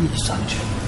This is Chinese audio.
一上去。